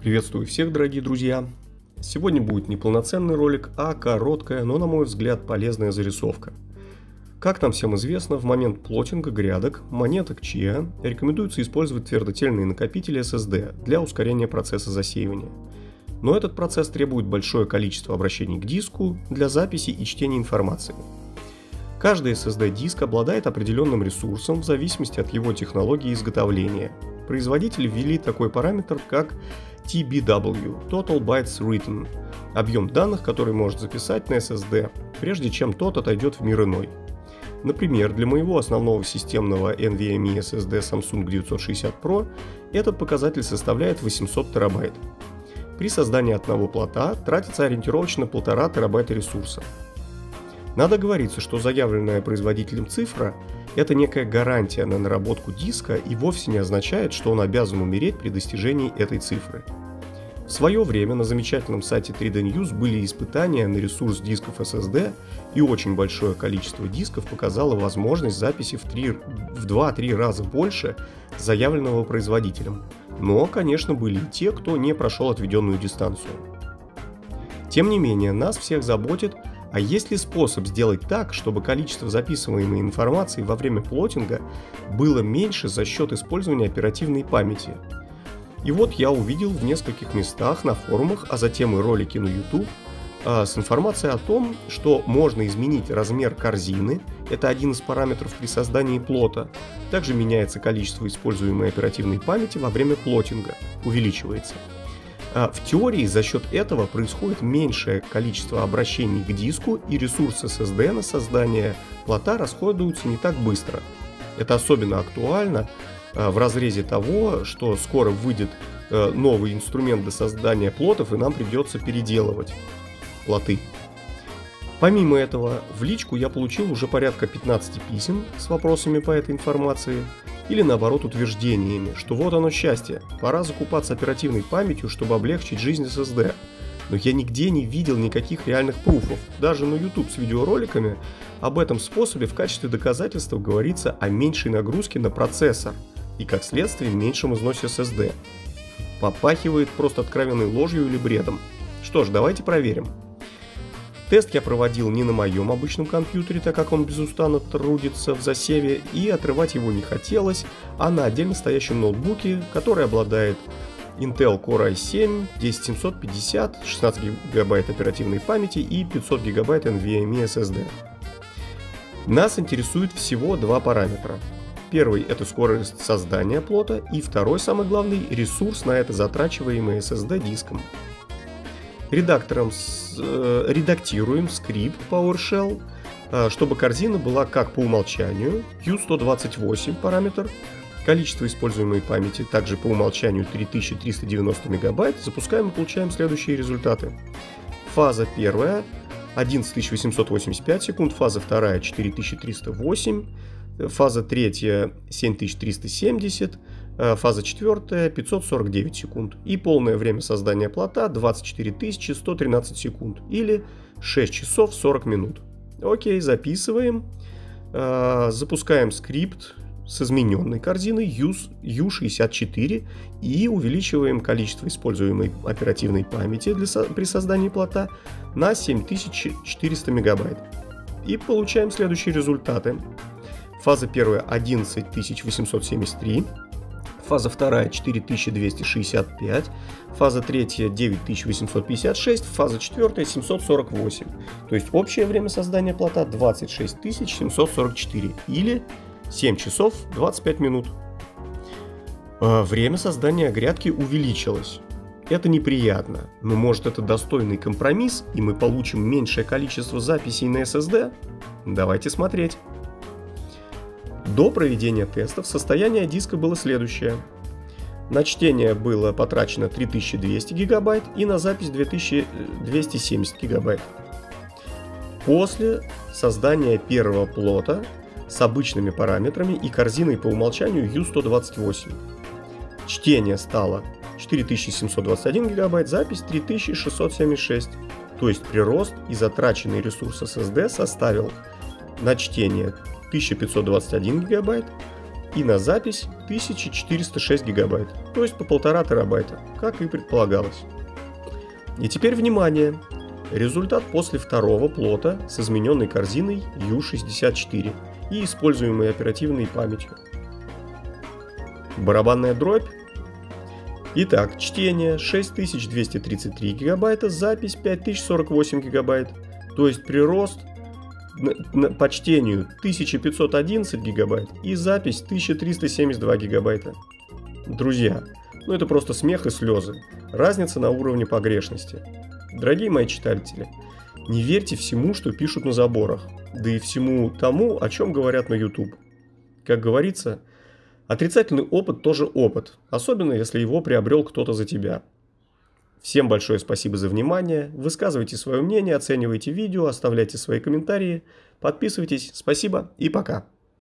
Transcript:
Приветствую всех, дорогие друзья! Сегодня будет не полноценный ролик, а короткая, но, на мой взгляд, полезная зарисовка. Как нам всем известно, в момент плотинга грядок, монеток чья рекомендуется использовать твердотельные накопители SSD для ускорения процесса засеивания. Но этот процесс требует большое количество обращений к диску для записи и чтения информации. Каждый SSD-диск обладает определенным ресурсом в зависимости от его технологии изготовления. Производители ввели такой параметр, как TBW – Total Bytes Written – объем данных, который может записать на SSD, прежде чем тот отойдет в мир иной. Например, для моего основного системного NVMe SSD Samsung 960 Pro этот показатель составляет 800 терабайт. При создании одного плота тратится ориентировочно 1,5 терабайта ресурса. Надо говориться, что заявленная производителем цифра – это некая гарантия на наработку диска и вовсе не означает, что он обязан умереть при достижении этой цифры. В свое время на замечательном сайте 3D News были испытания на ресурс дисков SSD, и очень большое количество дисков показало возможность записи в, 3, в 2-3 раза больше заявленного производителем. Но, конечно, были и те, кто не прошел отведенную дистанцию. Тем не менее, нас всех заботит – а есть ли способ сделать так, чтобы количество записываемой информации во время плотинга было меньше за счет использования оперативной памяти? И вот я увидел в нескольких местах на форумах, а затем и ролики на YouTube, а, с информацией о том, что можно изменить размер корзины, это один из параметров при создании плота. Также меняется количество используемой оперативной памяти во время плотинга, увеличивается. А в теории за счет этого происходит меньшее количество обращений к диску и ресурсы SSD на создание плота расходуются не так быстро. Это особенно актуально а, в разрезе того, что скоро выйдет э, новый инструмент для создания плотов и нам придется переделывать плоты. Помимо этого, в личку я получил уже порядка 15 писем с вопросами по этой информации – или наоборот утверждениями, что вот оно счастье, пора закупаться оперативной памятью, чтобы облегчить жизнь SSD. Но я нигде не видел никаких реальных пруфов. Даже на YouTube с видеороликами об этом способе в качестве доказательства говорится о меньшей нагрузке на процессор и как следствие меньшем износе SSD. Попахивает просто откровенной ложью или бредом. Что ж, давайте проверим. Тест я проводил не на моем обычном компьютере, так как он безустанно трудится в засеве, и отрывать его не хотелось, а на отдельно стоящем ноутбуке, который обладает Intel Core i7, 10750, 16 ГБ оперативной памяти и 500 ГБ NVMe SSD. Нас интересует всего два параметра. Первый – это скорость создания плота, и второй, самый главный, ресурс на это затрачиваемый SSD диском редактором с, э, редактируем скрипт PowerShell, э, чтобы корзина была как по умолчанию Q128 параметр, количество используемой памяти также по умолчанию 3390 мегабайт, запускаем и получаем следующие результаты. Фаза первая 11885 секунд, фаза вторая 4308, фаза третья 7370, Э, фаза четвертая 549 секунд. И полное время создания плота 24 113 секунд. Или 6 часов 40 минут. Окей, записываем. Э, запускаем скрипт с измененной корзиной U64 и увеличиваем количество используемой оперативной памяти для, при создании плота на 7400 мегабайт. И получаем следующие результаты. Фаза первая 11873, фаза вторая 4265, фаза третья 9856, фаза четвертая 748. То есть общее время создания плота 26744 или 7 часов 25 минут. А время создания грядки увеличилось. Это неприятно, но может это достойный компромисс, и мы получим меньшее количество записей на SSD? Давайте смотреть. До проведения тестов состояние диска было следующее. На чтение было потрачено 3200 гигабайт и на запись 2270 гигабайт. После создания первого плота с обычными параметрами и корзиной по умолчанию U128. Чтение стало 4721 гигабайт, запись 3676. То есть прирост и затраченный ресурс SSD составил на чтение 1521 гигабайт, И на запись 1406 гигабайт, то есть по полтора терабайта, как и предполагалось. И теперь внимание! Результат после второго плота с измененной корзиной U64 и используемой оперативной памятью. Барабанная дробь. Итак, чтение 6233 гигабайта, запись 5048 гигабайт, то есть прирост по чтению 1511 гигабайт и запись 1372 гигабайта. Друзья, ну это просто смех и слезы. Разница на уровне погрешности. Дорогие мои читатели, не верьте всему, что пишут на заборах, да и всему тому, о чем говорят на YouTube. Как говорится, отрицательный опыт тоже опыт, особенно если его приобрел кто-то за тебя. Всем большое спасибо за внимание. Высказывайте свое мнение, оценивайте видео, оставляйте свои комментарии. Подписывайтесь. Спасибо и пока.